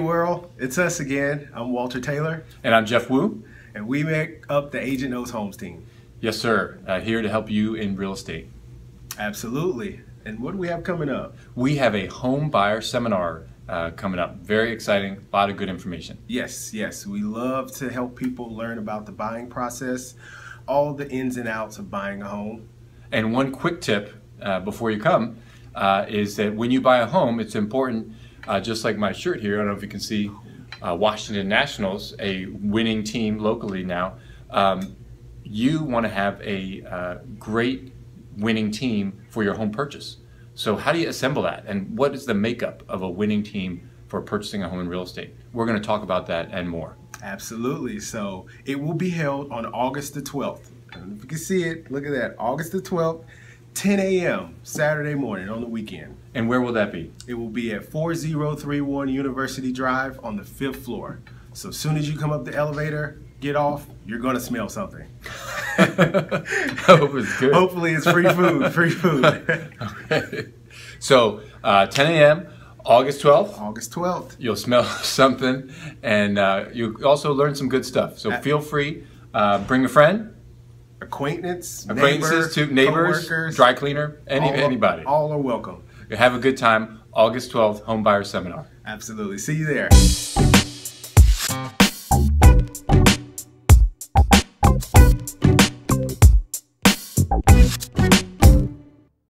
world, it's us again. I'm Walter Taylor. And I'm Jeff Wu. And we make up the Agent Knows Homes team. Yes, sir. Uh, here to help you in real estate. Absolutely. And what do we have coming up? We have a home buyer seminar uh, coming up. Very exciting, a lot of good information. Yes, yes. We love to help people learn about the buying process, all the ins and outs of buying a home. And one quick tip uh, before you come uh, is that when you buy a home, it's important, uh, just like my shirt here, I don't know if you can see uh, Washington Nationals, a winning team locally now. Um, you want to have a uh, great winning team for your home purchase. So how do you assemble that? And what is the makeup of a winning team for purchasing a home in real estate? We're going to talk about that and more. Absolutely. So it will be held on August the 12th. If you can see it, look at that. August the 12th, 10 a.m. Saturday morning on the weekend. And where will that be? It will be at 4031 University Drive on the fifth floor. So as soon as you come up the elevator, get off, you're going to smell something. hope it's good. Hopefully it's free food, free food. okay. So uh, 10 a.m. August 12th. August 12th. You'll smell something, and uh, you also learn some good stuff. So feel free, uh, bring a friend, acquaintance, acquaintances, neighbor, to neighbors, dry cleaner, any, all, anybody. All are welcome. Have a good time. August 12th, home buyer seminar. Absolutely. See you there.